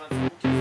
waren so,